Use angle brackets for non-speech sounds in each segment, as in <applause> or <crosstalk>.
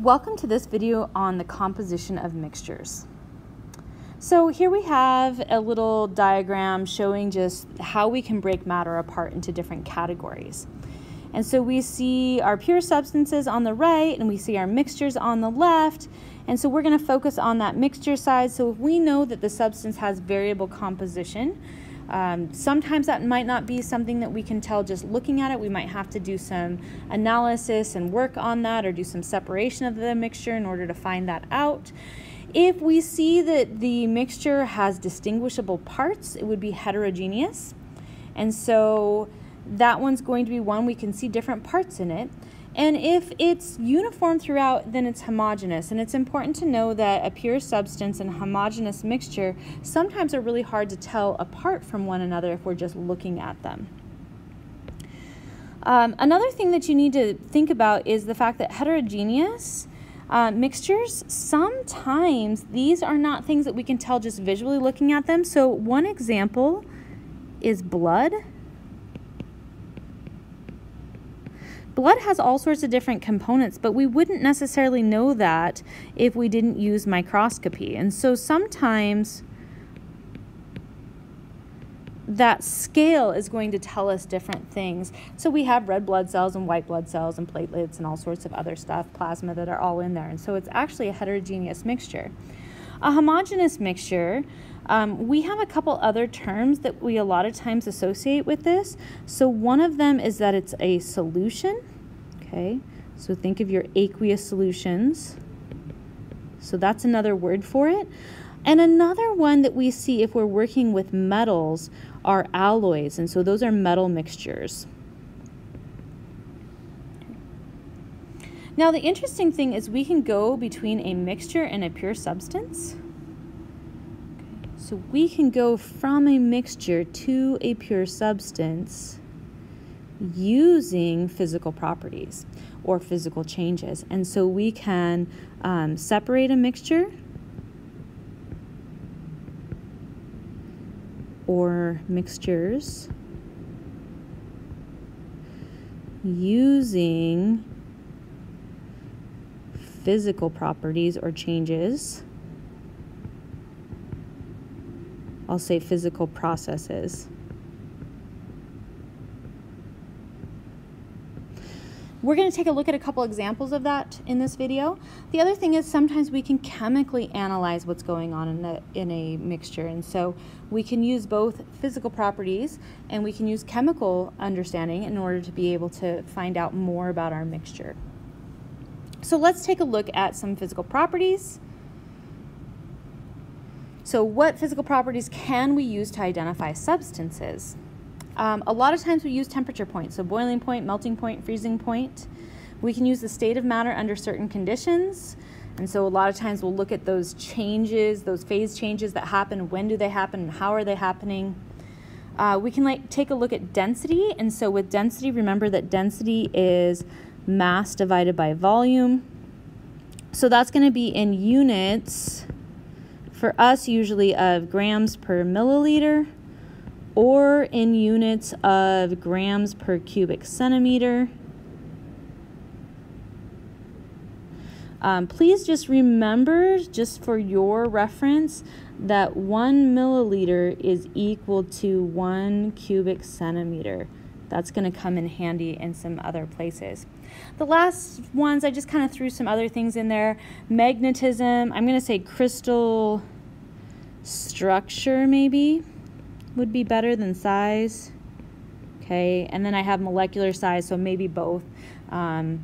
Welcome to this video on the composition of mixtures. So here we have a little diagram showing just how we can break matter apart into different categories. And so we see our pure substances on the right and we see our mixtures on the left. And so we're going to focus on that mixture side. So if we know that the substance has variable composition, um, sometimes that might not be something that we can tell just looking at it. We might have to do some analysis and work on that or do some separation of the mixture in order to find that out. If we see that the mixture has distinguishable parts, it would be heterogeneous. And so that one's going to be one we can see different parts in it. And if it's uniform throughout, then it's homogeneous. And it's important to know that a pure substance and homogeneous mixture sometimes are really hard to tell apart from one another if we're just looking at them. Um, another thing that you need to think about is the fact that heterogeneous uh, mixtures, sometimes these are not things that we can tell just visually looking at them. So one example is blood. Blood has all sorts of different components, but we wouldn't necessarily know that if we didn't use microscopy. And so sometimes that scale is going to tell us different things. So we have red blood cells and white blood cells and platelets and all sorts of other stuff, plasma that are all in there. And so it's actually a heterogeneous mixture. A homogeneous mixture, um, we have a couple other terms that we a lot of times associate with this. So one of them is that it's a solution. Okay, so think of your aqueous solutions. So that's another word for it. And another one that we see if we're working with metals are alloys. And so those are metal mixtures. Now the interesting thing is we can go between a mixture and a pure substance. So we can go from a mixture to a pure substance using physical properties or physical changes. And so we can um, separate a mixture or mixtures using physical properties or changes. I'll say physical processes. We're going to take a look at a couple examples of that in this video. The other thing is sometimes we can chemically analyze what's going on in a, in a mixture. And so we can use both physical properties and we can use chemical understanding in order to be able to find out more about our mixture. So let's take a look at some physical properties. So what physical properties can we use to identify substances? Um, a lot of times we use temperature points, so boiling point, melting point, freezing point. We can use the state of matter under certain conditions. And so a lot of times we'll look at those changes, those phase changes that happen, when do they happen, how are they happening. Uh, we can like take a look at density. And so with density, remember that density is mass divided by volume. So that's going to be in units for us usually of grams per milliliter or in units of grams per cubic centimeter. Um, please just remember, just for your reference, that one milliliter is equal to one cubic centimeter. That's going to come in handy in some other places. The last ones, I just kind of threw some other things in there. Magnetism, I'm going to say crystal structure maybe would be better than size. Okay, and then I have molecular size, so maybe both. Um,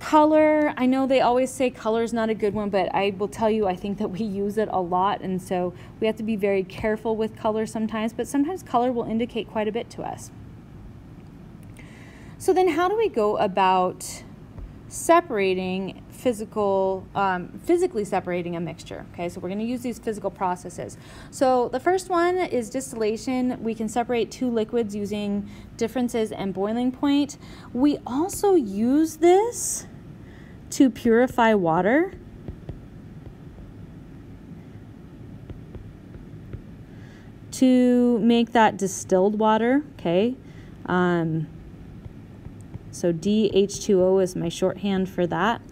color, I know they always say color is not a good one, but I will tell you I think that we use it a lot, and so we have to be very careful with color sometimes, but sometimes color will indicate quite a bit to us. So then how do we go about separating physical, um, physically separating a mixture. Okay, so we're going to use these physical processes. So the first one is distillation. We can separate two liquids using differences and boiling point. We also use this to purify water. To make that distilled water, okay? Um, So DH2O is my shorthand for that.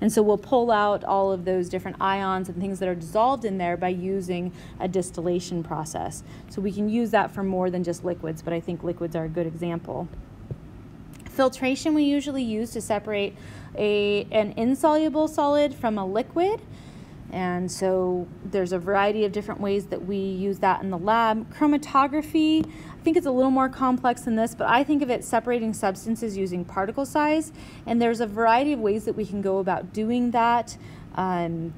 And so we'll pull out all of those different ions and things that are dissolved in there by using a distillation process. So we can use that for more than just liquids, but I think liquids are a good example. Filtration we usually use to separate a, an insoluble solid from a liquid. And so there's a variety of different ways that we use that in the lab. Chromatography, I think it's a little more complex than this, but I think of it separating substances using particle size. And there's a variety of ways that we can go about doing that. Um,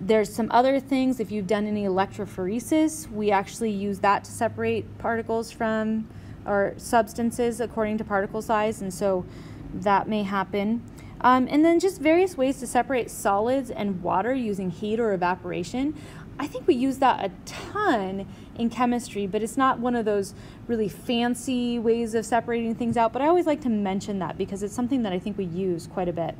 there's some other things, if you've done any electrophoresis, we actually use that to separate particles from or substances according to particle size, and so that may happen. Um, and then just various ways to separate solids and water using heat or evaporation. I think we use that a ton in chemistry, but it's not one of those really fancy ways of separating things out. But I always like to mention that because it's something that I think we use quite a bit.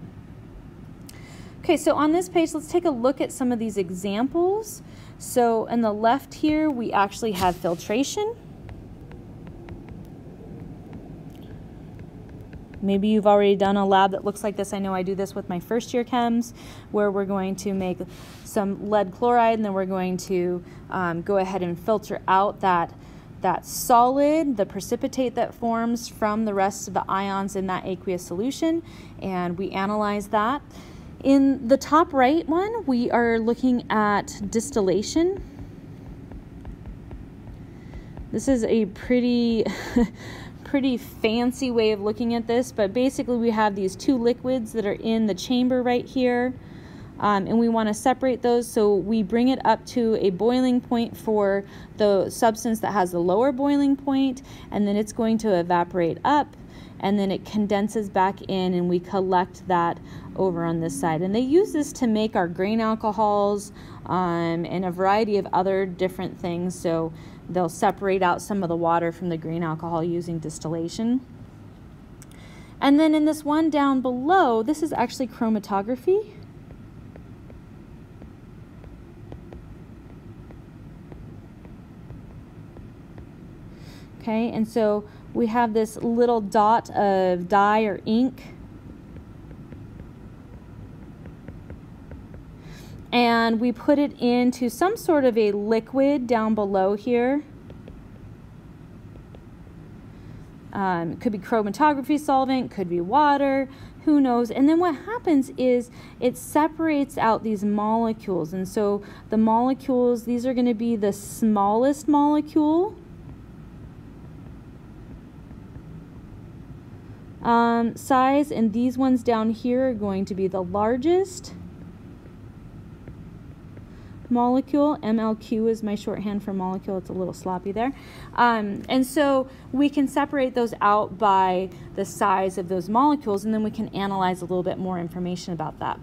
Okay, so on this page, let's take a look at some of these examples. So in the left here, we actually have filtration. Maybe you've already done a lab that looks like this. I know I do this with my first year chems where we're going to make some lead chloride and then we're going to um, go ahead and filter out that, that solid, the precipitate that forms from the rest of the ions in that aqueous solution and we analyze that. In the top right one, we are looking at distillation. This is a pretty <laughs> pretty fancy way of looking at this, but basically we have these two liquids that are in the chamber right here. Um, and we want to separate those so we bring it up to a boiling point for the substance that has the lower boiling point and then it's going to evaporate up and then it condenses back in and we collect that over on this side and they use this to make our grain alcohols um, and a variety of other different things so They'll separate out some of the water from the grain alcohol using distillation. And then in this one down below, this is actually chromatography. Okay, and so we have this little dot of dye or ink. and we put it into some sort of a liquid down below here. Um, could be chromatography solvent, could be water, who knows. And then what happens is it separates out these molecules. And so the molecules, these are going to be the smallest molecule. Um, size, and these ones down here are going to be the largest molecule. MLQ is my shorthand for molecule. It's a little sloppy there. Um, and so we can separate those out by the size of those molecules, and then we can analyze a little bit more information about that.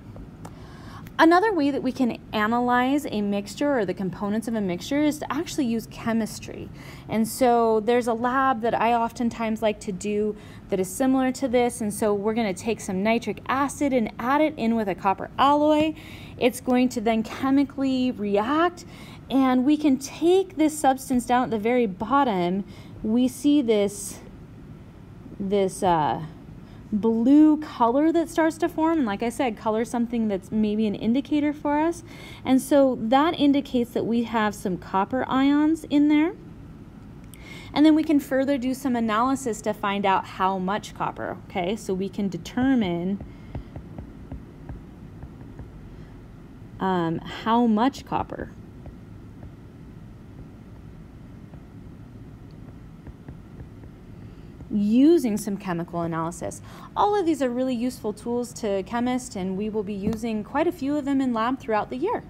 Another way that we can analyze a mixture or the components of a mixture is to actually use chemistry. And so there's a lab that I oftentimes like to do that is similar to this. And so we're going to take some nitric acid and add it in with a copper alloy. It's going to then chemically react and we can take this substance down at the very bottom. We see this, this, uh, blue color that starts to form. And like I said, color is something that's maybe an indicator for us. And so that indicates that we have some copper ions in there. And then we can further do some analysis to find out how much copper, okay? So we can determine um, how much copper. Using some chemical analysis. All of these are really useful tools to chemists and we will be using quite a few of them in lab throughout the year.